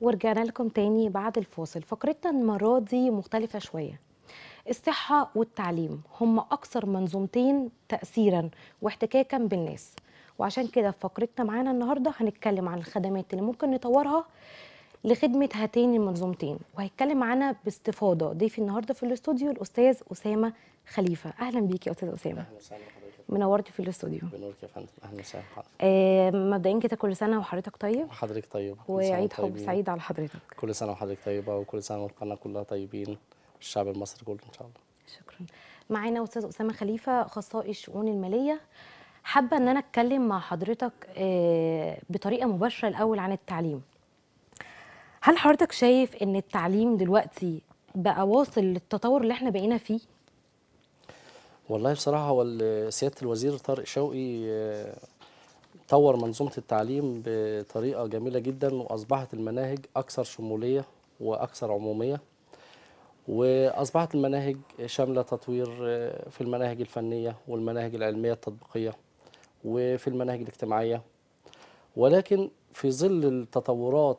ورجعنا لكم تاني بعد الفاصل. فقرتنا المرة دي مختلفة شوية. الصحة والتعليم هم أكثر منظومتين تأثيرا واحتكاكا بالناس. وعشان كده في فقرتنا معانا النهاردة هنتكلم عن الخدمات اللي ممكن نطورها لخدمة هاتين المنظومتين. وهيتكلم معانا باستفاضة. ضيفي النهاردة في الاستوديو الأستاذ أسامة خليفة. أهلا بيك يا أستاذ أسامة. أهلا وسهلا منورتي في الاستوديو. بنورك يا فندم. أهلا وسهلا بحضرتك آه مبدئيا كده كل سنة وحضرتك طيب؟ وحضرتك طيب. وعيد حب. سعيد على حضرتك. كل سنة وحضرتك طيبة وكل سنة والقناه كلها طيبين. الشعب المصري كله إن شاء الله. شكرا. معانا أستاذ أسامة خليفة أخصائي الشؤون المالية. حابة إن أنا أتكلم مع حضرتك آه، بطريقة مباشرة الأول عن التعليم. هل حضرتك شايف إن التعليم دلوقتي بقى واصل للتطور اللي إحنا بقينا فيه؟ والله بصراحة هو سيادة الوزير طارق شوقي آه، طور منظومة التعليم بطريقة جميلة جدا وأصبحت المناهج أكثر شمولية وأكثر عمومية وأصبحت المناهج شاملة تطوير آه، في المناهج الفنية والمناهج العلمية التطبيقية وفي المناهج الاجتماعية. ولكن في ظل التطورات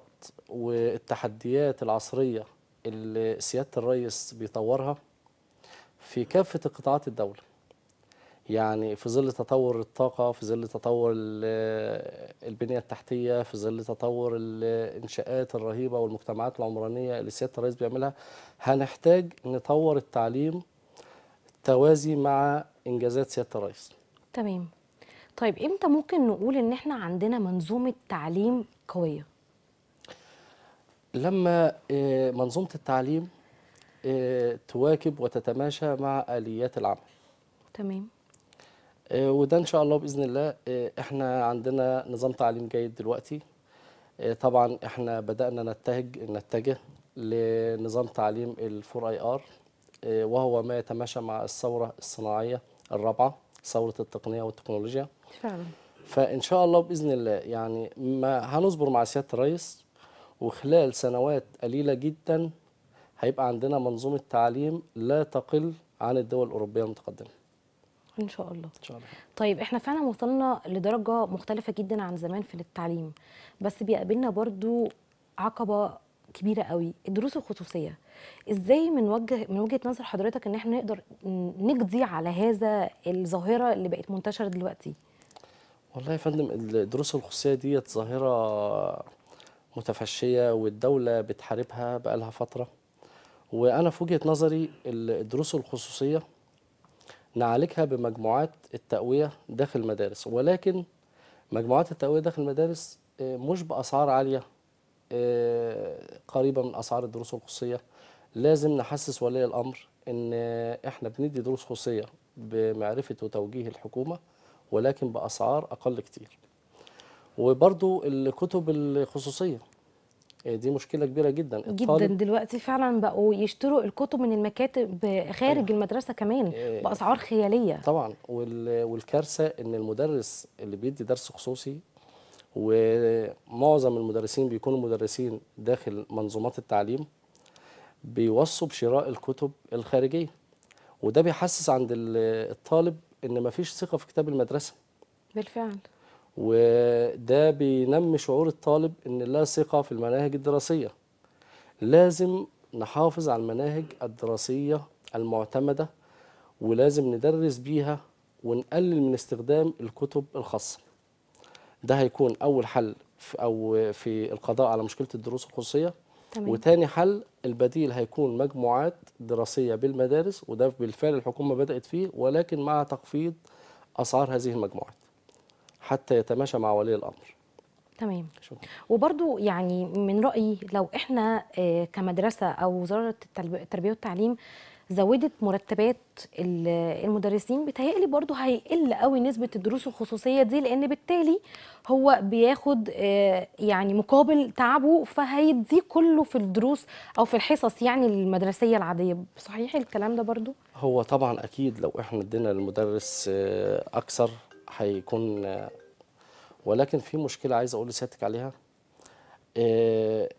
والتحديات العصرية اللي سيادة الرئيس بيطورها في كافة قطاعات الدولة. يعني في ظل تطور الطاقة في ظل تطور ال- البنية التحتية في ظل تطور الإنشاءات الرهيبة والمجتمعات العمرانية اللي سيادة الرئيس بيعملها هنحتاج نطور التعليم توازي مع إنجازات سيادة الرئيس. تمام. طيب إمتى ممكن نقول إن إحنا عندنا منظومة تعليم قوية؟ لما آه، منظومة التعليم آه، تواكب وتتماشى مع آليات العمل. تمام. آه، وده إن شاء الله بإذن الله. آه، إحنا عندنا نظام تعليم جيد دلوقتي. طبعا إحنا بدأنا نتجه نتجه لنظام تعليم الفور اي ار وهو ما يتماشى مع الثورة الصناعية الرابعة ثورة التقنية والتكنولوجيا. فعلا. فإن شاء الله بإذن الله يعني ما هنصبر مع سيادة الرئيس وخلال سنوات قليلة جدا هيبقى عندنا منظومة تعليم لا تقل عن الدول الأوروبية المتقدمة. إن شاء الله. إن شاء الله. طيب إحنا فعلا وصلنا لدرجة مختلفة جدا عن زمان في التعليم بس بيقابلنا برضو عقبة كبيرة قوي الدروس الخصوصية. إزاي من وجه من وجهة نظر حضرتك إن إحنا نقدر نقضي على هذا الظاهرة اللي بقت منتشرة دلوقتي؟ والله يا فندم الدروس الخصوصية ديت ظاهرة متفشية والدولة بتحاربها بقالها فترة. وأنا في وجهة نظري الدروس الخصوصية نعالجها بمجموعات التقوية داخل المدارس. ولكن مجموعات التقوية داخل المدارس آه، مش بأسعار عالية آه، قريبة من أسعار الدروس الخصوصية. لازم نحسس ولي الأمر إن إحنا بندي دروس خصوصية بمعرفة وتوجيه الحكومة ولكن بأسعار أقل كتير. وبرضو الكتب الخصوصية. آه، دي مشكلة كبيرة جدا. جدا دلوقتي فعلا بقوا يشتروا الكتب من المكاتب خارج المدرسة كمان إيه. بأسعار خيالية. طبعا. وال- والكارثة إن المدرس اللي بيدي درس خصوصي ومعظم المدرسين بيكونوا مدرسين داخل منظومات التعليم بيوصوا بشراء الكتب الخارجية. وده بيحسس عند ال- الطالب إن مفيش ثقة في كتاب المدرسة. بالفعل. وده بينمي شعور الطالب إن لا ثقة في المناهج الدراسية. لازم نحافظ على المناهج الدراسية المعتمدة ولازم ندرس بيها ونقلل من استخدام الكتب الخاصة. ده هيكون أول حل في أو في القضاء على مشكلة الدروس الخصوصية. تمام. وتاني حل البديل هيكون مجموعات دراسية بالمدارس وده بالفعل الحكومة بدأت فيه ولكن مع تخفيض أسعار هذه المجموعات. حتى يتماشى مع ولي الأمر. تمام. شكرا. وبرضو يعني من رأيي لو إحنا آه، كمدرسة أو وزارة الترب- التربية والتعليم زودت مرتبات ال- المدرسين بتهيألي برضو هيقل قوي نسبة الدروس الخصوصية دي لأن بالتالي هو بياخد آه، يعني مقابل تعبه فهيديه كله في الدروس أو في الحصص يعني المدرسية العادية. صحيح الكلام ده برضو؟ هو طبعا أكيد لو إحنا ادينا للمدرس آه، أكثر هيكون ولكن في مشكلة عايز أقول لسيادتك عليها. آه،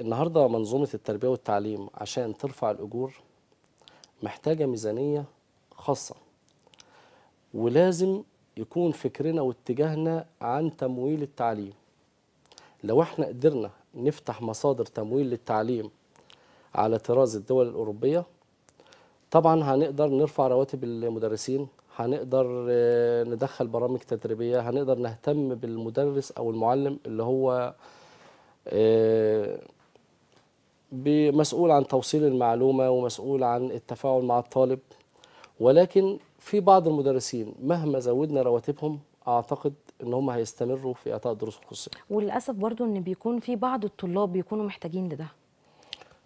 النهارده منظومة التربية والتعليم عشان ترفع الأجور محتاجة ميزانية خاصة ولازم يكون فكرنا واتجاهنا عن تمويل التعليم. لو إحنا قدرنا نفتح مصادر تمويل للتعليم على طراز الدول الأوروبية طبعا هنقدر نرفع رواتب المدرسين هنقدر آه، ندخل برامج تدريبية هنقدر نهتم بالمدرس أو المعلم اللي هو آه، مسؤول عن توصيل المعلومة ومسؤول عن التفاعل مع الطالب. ولكن في بعض المدرسين مهما زودنا رواتبهم أعتقد إن هم هيستمروا في إعطاء الدروس الخصوصية. وللأسف برضو إن بيكون في بعض الطلاب بيكونوا محتاجين لده.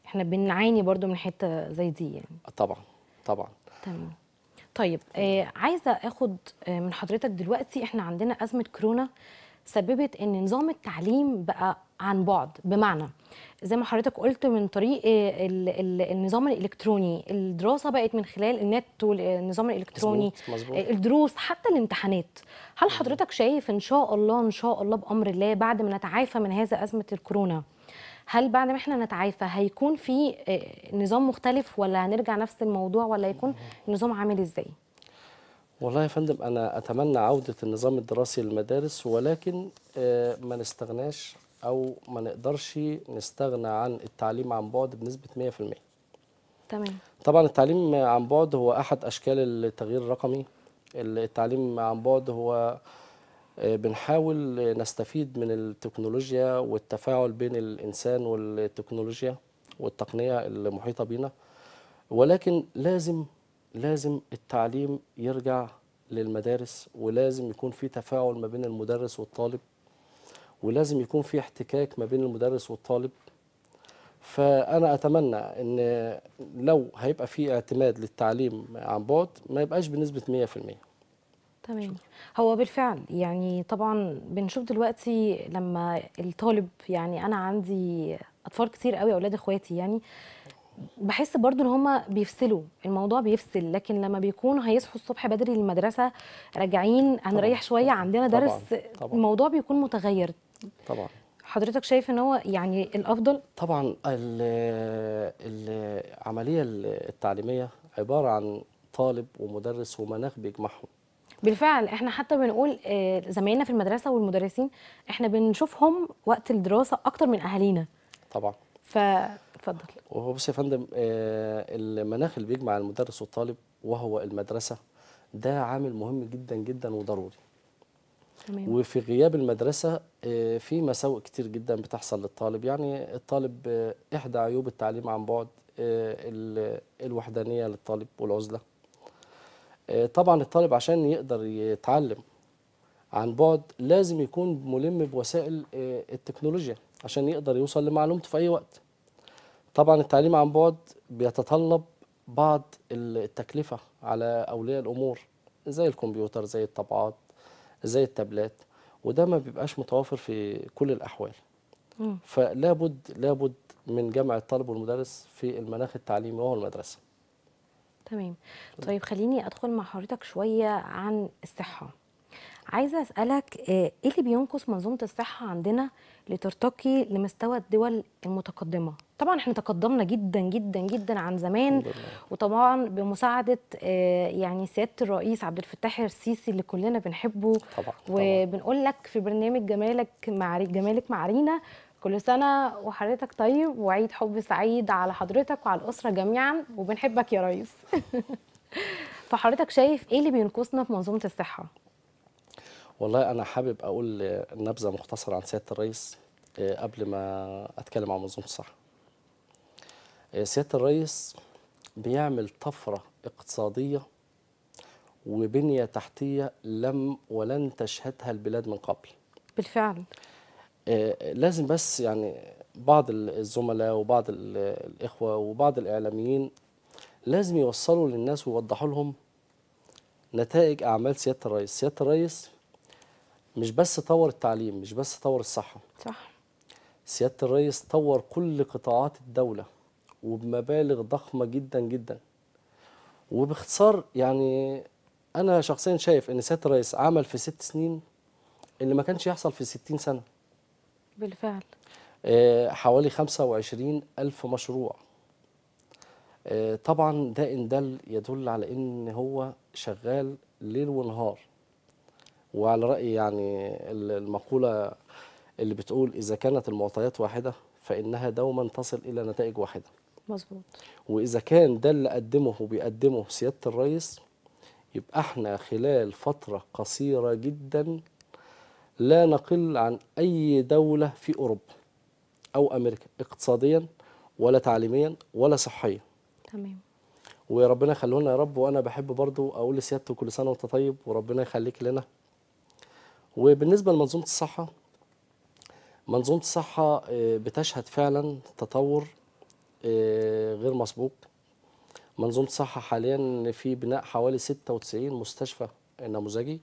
إحنا بنعاني برضو من حتة زي دي يعني. طبعا طبعا. تمام. طيب آه عايزة أخد آه من حضرتك دلوقتي إحنا عندنا أزمة كورونا سببت إن نظام التعليم بقى عن بعد. بمعنى زي ما حضرتك قلت من طريق آه، ال- ال- النظام الإلكتروني. الدراسة بقت من خلال النت والنظام الإلكتروني مظبوط مظبوط. آه، الدروس حتى الامتحانات. هل حضرتك شايف إن شاء الله إن شاء الله بأمر الله بعد ما نتعافى من هذا أزمة الكورونا هل بعد ما إحنا نتعافى هيكون في آه، نظام مختلف ولا هنرجع نفس الموضوع ولا هيكون النظام عامل إزاي؟ والله يا فندم أنا أتمنى عودة النظام الدراسي للمدارس ولكن آه، ما نستغناش أو ما نقدرش نستغنى عن التعليم عن بعد بنسبة 100% تمام. طبعا التعليم عن بعد هو أحد أشكال التغيير الرقمي. التعليم عن بعد هو بنحاول نستفيد من التكنولوجيا والتفاعل بين الإنسان والتكنولوجيا والتقنية المحيطة بينا. ولكن لازم لازم التعليم يرجع للمدارس ولازم يكون في تفاعل ما بين المدرس والطالب ولازم يكون في احتكاك ما بين المدرس والطالب. فأنا أتمنى إن لو هيبقى في اعتماد للتعليم عن بعد ما يبقاش بنسبة 100% تمام. هو بالفعل يعني طبعا بنشوف دلوقتي لما الطالب يعني أنا عندي أطفال كتير قوي أولاد إخواتي يعني بحس برضو إن هما بيفصلوا الموضوع بيفصل لكن لما بيكونوا هيصحوا الصبح بدري للمدرسه راجعين هنريح شوية عندنا درس طبعاً، طبعاً. الموضوع بيكون متغير. طبعا. حضرتك شايف إن هو يعني الأفضل؟ طبعا ال- العملية التعليمية عبارة عن طالب ومدرس ومناخ بيجمعهم. بالفعل إحنا حتى بنقول آه، زمايلنا في المدرسة والمدرسين إحنا بنشوفهم وقت الدراسة أكتر من أهالينا. طبعا. فاتفضل وهو بص يا فندم آه، المناخ اللي بيجمع المدرس والطالب وهو المدرسة ده عامل مهم جدا جدا وضروري. تمام. وفي غياب المدرسة آه، في مساوئ كتير جدا بتحصل للطالب. يعني الطالب إحدى عيوب التعليم عن بعد ال- الوحدانية للطالب والعزلة. طبعا الطالب عشان يقدر يتعلم عن بعد لازم يكون ملم بوسائل آه، التكنولوجيا عشان يقدر يوصل لمعلومته في أي وقت. طبعا التعليم عن بعد بيتطلب بعض التكلفة على أولياء الأمور زي الكمبيوتر زي الطبعات زي التابلات وده ما بيبقاش متوافر في كل الأحوال. مم. فلا بد لابد من جمع الطالب والمدرس في المناخ التعليمي وهو المدرسة. تمام. طيب خليني أدخل مع حضرتك شوية عن الصحة. عايزة أسألك آه، إيه اللي بينقص منظومة الصحة عندنا لترتقي لمستوى الدول المتقدمة؟ طبعا إحنا تقدمنا جدا جدا جدا عن زمان. وطبعا بمساعدة آه، يعني سيادة الرئيس عبد الفتاح السيسي اللي كلنا بنحبه. طبعا. وبنقول لك في برنامج جمالك مع جمالك مع رينا كل سنة وحضرتك طيب وعيد حب سعيد على حضرتك وعلى الأسرة جميعا وبنحبك يا ريس. فحضرتك شايف إيه اللي بينقصنا في منظومة الصحة؟ والله أنا حابب أقول نبذة مختصرة عن سيادة الرئيس آه، قبل ما أتكلم عن منظومة الصحة. آه، سيادة الرئيس بيعمل طفرة اقتصادية وبنية تحتية لم ولن تشهدها البلاد من قبل. بالفعل. لازم بس يعني بعض ال- الزملاء وبعض ال- الإخوة وبعض الإعلاميين لازم يوصلوا للناس ويوضحوا لهم نتائج أعمال سيادة الرئيس. سيادة الرئيس مش بس طور التعليم مش بس طور الصحة. صح. سيادة الرئيس طور كل قطاعات الدولة وبمبالغ ضخمة جدا جدا. وباختصار يعني أنا شخصيا شايف إن سيادة الرئيس عمل في ست سنين اللي ما كانش يحصل في ستين سنة. بالفعل. آه، حوالي 25 ألف مشروع. آه، طبعا ده إن دل يدل على إن هو شغال ليل ونهار. وعلى رأي يعني ال- المقولة اللي بتقول إذا كانت المعطيات واحدة فإنها دوما تصل إلى نتائج واحدة. مظبوط. وإذا كان ده اللي قدمه وبيقدمه سيادة الرئيس يبقى إحنا خلال فترة قصيرة جدا لا نقل عن أي دولة في أوروبا أو أمريكا اقتصاديا ولا تعليميا ولا صحيا. تمام. وربنا يخلونا يا رب وأنا بحب برضو أقول لسيادته كل سنة وأنت طيب وربنا يخليك لنا. وبالنسبة لمنظومة الصحة منظومة الصحة آه، بتشهد فعلا تطور آه، غير مسبوق. منظومة الصحة حاليا في بناء حوالي 96 مستشفى نموذجي.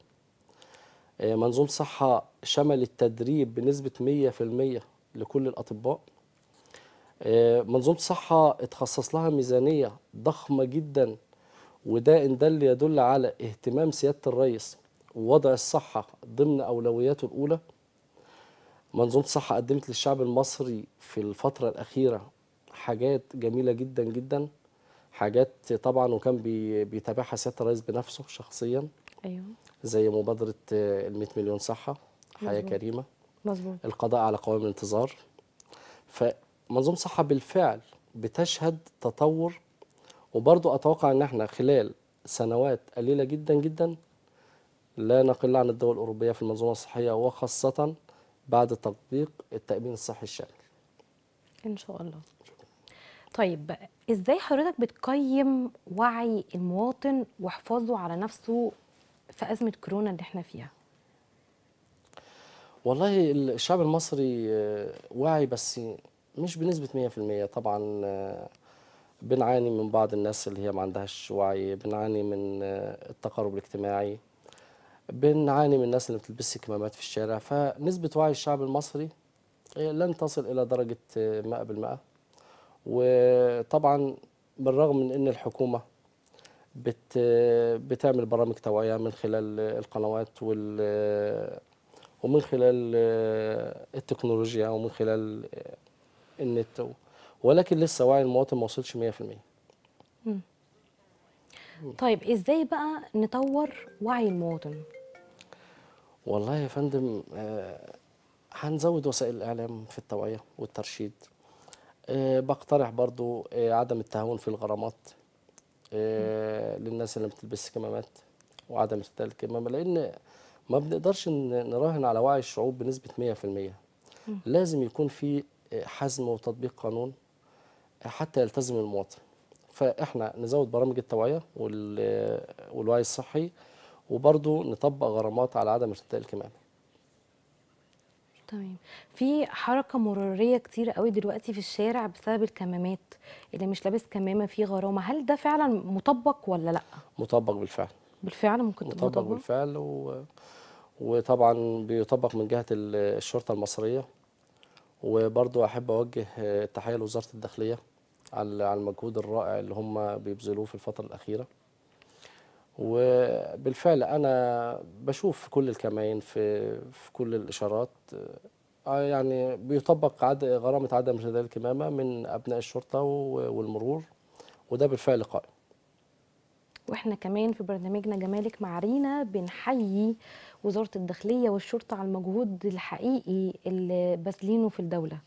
آه، منظومة الصحه شمل التدريب بنسبة 100% لكل الأطباء. آه، منظومة الصحة اتخصص لها ميزانية ضخمة جدا وده إن دل يدل على اهتمام سيادة الرئيس ووضع الصحة ضمن أولوياته الأولى. منظومة الصحة قدمت للشعب المصري في الفترة الأخيرة حاجات جميلة جدا جدا حاجات طبعا وكان بي- بيتابعها سيادة الرئيس بنفسه شخصيا. أيوه. زي مبادرة ال 100 مليون صحة حياة مظبوط. كريمة. مظبوط. القضاء على قوائم الانتظار. فمنظومة الصحة بالفعل بتشهد تطور وبرضو أتوقع أن إحنا خلال سنوات قليلة جدا جدا لا نقل عن الدول الأوروبية في المنظومة الصحية وخاصة بعد تطبيق التأمين الصحي الشامل. إن شاء الله. طيب إزاي حضرتك بتقيم وعي المواطن وحفاظه على نفسه في أزمة كورونا اللي إحنا فيها؟ والله الشعب المصري آه، واعي بس مش بنسبة 100% طبعا آه، بنعاني من بعض الناس اللي هي ما عندهاش وعي بنعاني من آه، التقارب الاجتماعي بنعاني من الناس اللي بتلبس كمامات في الشارع. فنسبة وعي الشعب المصري لن تصل إلى درجة آه، 100% وطبعا بالرغم من أن الحكومة بت بتعمل برامج توعية من خلال القنوات وال ومن خلال التكنولوجيا ومن خلال النت. ولكن لسه وعي المواطن ما وصلش 100% طيب إزاي بقى نطور وعي المواطن؟ والله يا فندم آه، هنزود وسائل الإعلام في التوعية والترشيد. آه، بقترح برضو آه، عدم التهاون في الغرامات. للناس اللي بتلبس كمامات وعدم ارتداء الكمامة لأن ما بنقدرش نراهن على وعي الشعوب بنسبة 100% لازم يكون في آه، حزم وتطبيق قانون آه، حتى يلتزم المواطن. فإحنا نزود برامج التوعية وال- والوعي الصحي وبرضو نطبق غرامات على عدم ارتداء الكمامة. تمام. في حركة مرورية كتير قوي دلوقتي في الشارع بسبب الكمامات اللي مش لابس كمامة فيه غرامة. هل ده فعلا مطبق ولا لأ؟ مطبق بالفعل. بالفعل ممكن تبقى مطبق بالفعل و... وطبعا بيطبق من جهة ال- الشرطة المصرية. وبرضو أحب أوجه آه، تحية لوزارة الداخلية على المجهود الرائع اللي هم بيبذلوه في الفترة الأخيرة. وبالفعل أنا بشوف كل الكمائن في في كل الإشارات. آه، يعني بيطبق عد... غرامة عدم ارتداء الكمامة من أبناء الشرطة و- والمرور وده بالفعل قائم. وإحنا كمان في برنامجنا جمالك مع رينا بنحيي وزارة الداخلية والشرطة على المجهود الحقيقي اللي باذلينه في الدولة.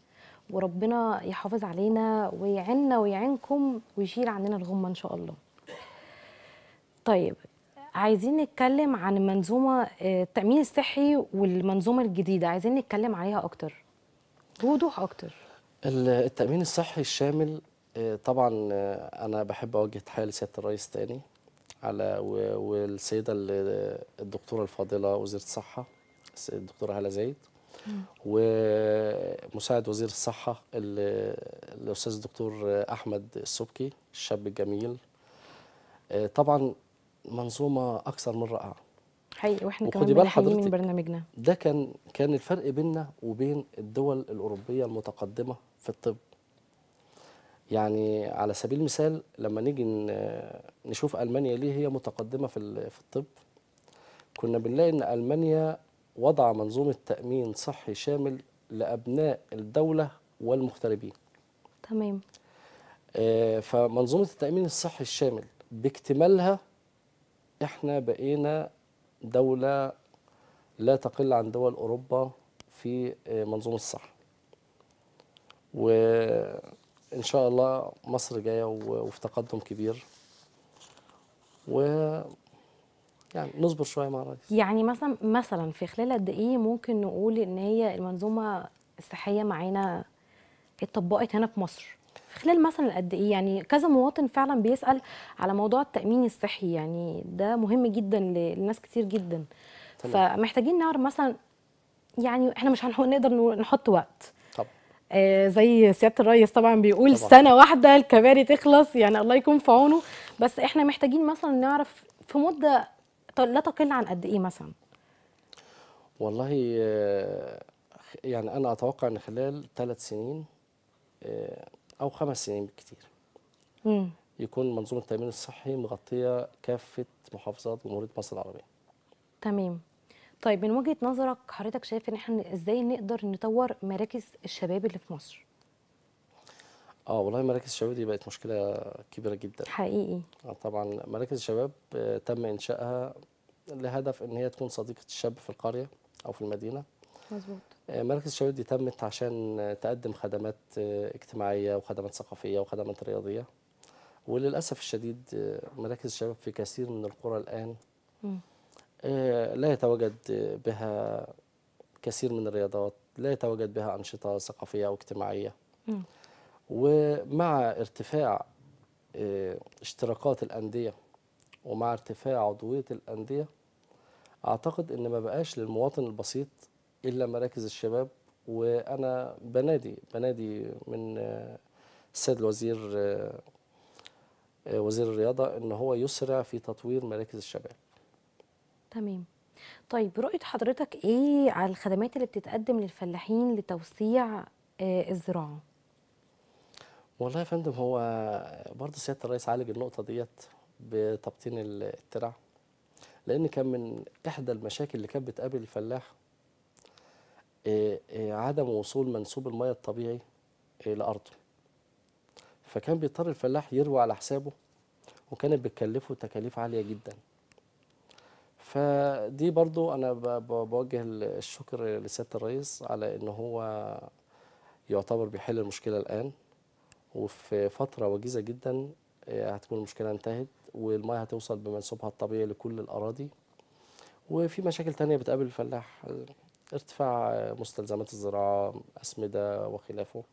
وربنا يحافظ علينا ويعيننا ويعينكم ويشيل عننا الغمة إن شاء الله. طيب عايزين نتكلم عن المنظومة آه، التأمين الصحي والمنظومة الجديدة عايزين نتكلم عليها أكتر بوضوح أكتر. ال- التأمين الصحي الشامل آه، طبعا آه، أنا بحب أوجه تحية لسيادة الرئيس تاني على و- والسيدة ال- الدكتورة الفاضلة وزيرة الصحة الس- الدكتورة هالة زايد ومساعد وزير الصحة ال- الأستاذ الدكتور أحمد السبكي الشاب الجميل. طبعا منظومة أكثر من رائعة حقيقي وإحنا كمان بال بنحييه من. برنامجنا. ده كان كان الفرق بيننا وبين الدول الأوروبية المتقدمة في الطب. يعني على سبيل المثال لما نيجي نشوف ألمانيا ليه هي متقدمة في في الطب كنا بنلاقي إن ألمانيا وضع منظومة تأمين صحي شامل لأبناء الدولة والمغتربين. تمام. آه، فمنظومة التأمين الصحي الشامل باكتمالها إحنا بقينا دولة لا تقل عن دول أوروبا في آه، منظومة الصحة. وإن شاء الله مصر جاية و- وفي تقدم كبير. و يعني نصبر شوية مع الرئيس يعني مثلا مثلا في خلال قد إيه ممكن نقول إن هي المنظومة الصحية معانا اتطبقت هنا في مصر؟ خلال مثلا قد إيه؟ يعني كذا مواطن فعلا بيسأل على موضوع التأمين الصحي يعني ده مهم جدا لناس كتير جدا. تمام. فمحتاجين نعرف مثلا يعني إحنا مش هنح- نقدر نقول- نحط وقت. طب. آه، زي سيادة الرئيس طبعا بيقول طبعاً. سنة واحدة الكباري تخلص يعني الله يكون في عونه. بس إحنا محتاجين مثلا نعرف في مدة لا تقل عن قد إيه مثلا؟ والله آه، يعني أنا أتوقع إن خلال ثلاث سنين آه، أو خمس سنين بالكثير يكون منظومة التأمين الصحي مغطية كافة محافظات جمهورية مصر العربية. تمام. طيب من وجهة نظرك حضرتك شايف إن إحنا إزاي نقدر نطور مراكز الشباب اللي في مصر؟ آه والله مراكز الشباب دي بقت مشكلة كبيرة جدا. حقيقي. آه، طبعا مراكز الشباب آه، تم إنشائها لهدف إن هي تكون صديقة الشاب في القرية أو في المدينة. مظبوط. آه، مراكز الشباب دي تمت عشان تقدم خدمات آه، اجتماعية وخدمات ثقافية وخدمات رياضية. وللأسف الشديد آه، مراكز الشباب في كثير من القرى الآن لا يتواجد بها كثير من الرياضات لا يتواجد بها أنشطة ثقافية أو اجتماعية. مم. ومع ارتفاع اشتراكات الأندية ومع ارتفاع عضوية الأندية أعتقد إن ما بقاش للمواطن البسيط إلا مراكز الشباب وأنا بنادي بنادي من آه، السيد الوزير آه، آه، وزير الرياضة إن هو يسرع في تطوير مراكز الشباب. تمام. طيب رؤية حضرتك إيه على الخدمات اللي بتتقدم للفلاحين لتوسيع آه، الزراعة؟ والله يا فندم هو برضه سيادة الرئيس عالج النقطة ديت بتبطين الترع لأن كان من إحدى المشاكل اللي كانت بتقابل الفلاح آه، آه، عدم وصول منسوب المياه الطبيعي آه، لأرضه. فكان بيضطر الفلاح يروي على حسابه وكانت بتكلفه تكاليف عالية جدا. فدي برضو أنا بوجه الشكر لسيادة الرئيس على إن هو يعتبر بيحل المشكلة الآن. وفي فترة وجيزة جدا آه، هتكون المشكلة انتهت والمياه هتوصل بمنسوبها الطبيعي لكل الأراضي. وفي مشاكل تانية بتقابل الفلاح. آه، ارتفاع مستلزمات الزراعة أسمدة وخلافه.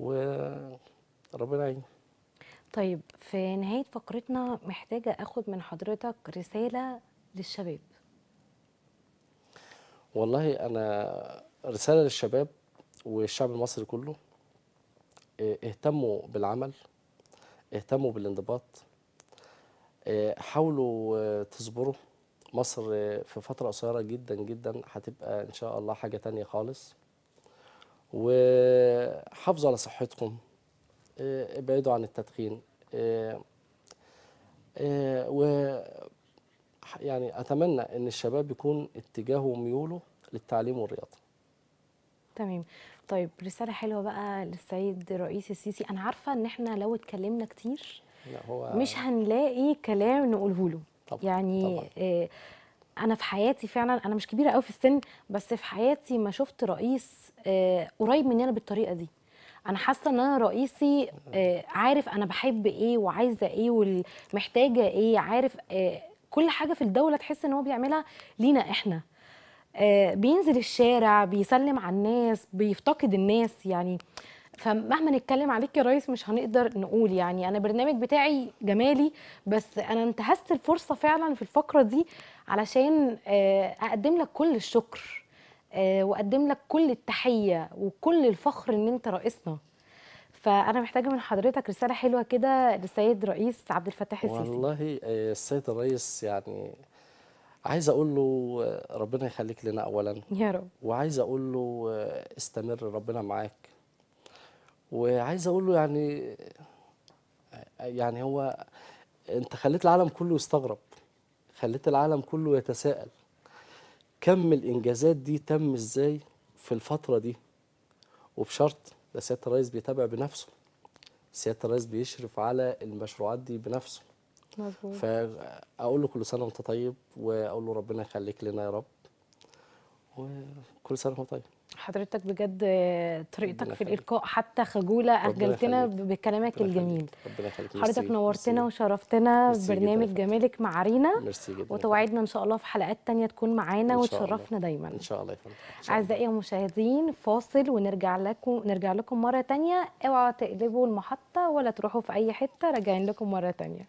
وربنا يعين طيب في نهاية فقرتنا محتاجة أخد من حضرتك رسالة للشباب. والله أنا رسالة للشباب والشعب المصري كله. آه، اهتموا بالعمل اهتموا بالانضباط. آه، حاولوا آه، تصبروا. مصر في فترة قصيرة جدا جدا هتبقى إن شاء الله حاجة تانية خالص. وحافظوا على صحتكم. آه، ابعدوا عن التدخين. آه، آه، و يعني أتمنى إن الشباب يكون اتجاهه وميوله للتعليم والرياضة. تمام. طيب رسالة حلوة بقى للسيد الرئيس السيسي. أنا عارفة إن إحنا لو اتكلمنا كتير لا هو مش هنلاقي كلام نقوله له. طبعا يعني طبعا. آه، أنا في حياتي فعلا أنا مش كبيرة قوي في السن بس في حياتي ما شفت رئيس آه، قريب مننا بالطريقة دي. أنا حاسة إن أنا رئيسي آه، عارف أنا بحب إيه وعايزة إيه ومحتاجة إيه عارف آه، كل حاجة في الدولة تحس إن هو بيعملها لينا إحنا. آه، بينزل الشارع بيسلم على الناس بيفتقد الناس يعني فمهما نتكلم عليك يا ريس مش هنقدر نقول يعني. أنا البرنامج بتاعي جمالي بس أنا انتهزت الفرصة فعلا في الفقرة دي علشان آه، أقدم لك كل الشكر آه، وأقدم لك كل التحية وكل الفخر إن أنت رئيسنا. فأنا محتاجة من حضرتك رسالة حلوة كده للسيد رئيس عبد الفتاح السيسي. والله آه، السيد الرئيس يعني عايز أقول له ربنا يخليك لنا اولا. يا رب. وعايز أقول له استمر ربنا معاك. وعايز أقول له يعني يعني هو أنت خليت العالم كله يستغرب خليت العالم كله يتساءل. كم الإنجازات دي تم إزاي في الفترة دي؟ وبشرط ده سيادة الرئيس بيتابع بنفسه. سيادة الرئيس بيشرف على المشروعات دي بنفسه. مظبوط. فاقول له كل سنة وأنت طيب واقول له ربنا يخليك لنا يا رب. و كل سنة وهو طيب حضرتك بجد طريقتك في. الإلقاء حتى خجولة يخليك. بكلامك الجميل حضرتك نورتنا. وشرفتنا برنامج. جمالك مع رينا وتوعدنا إن شاء الله في حلقات تانية تكون معانا. وتشرفنا دايما إن شاء الله يا فندم. أعزائي المشاهدين فاصل ونرجع لكم نرجع لكم مرة تانية اوعوا تقلبوا المحطة ولا تروحوا في أي حتة راجعين لكم مرة تانية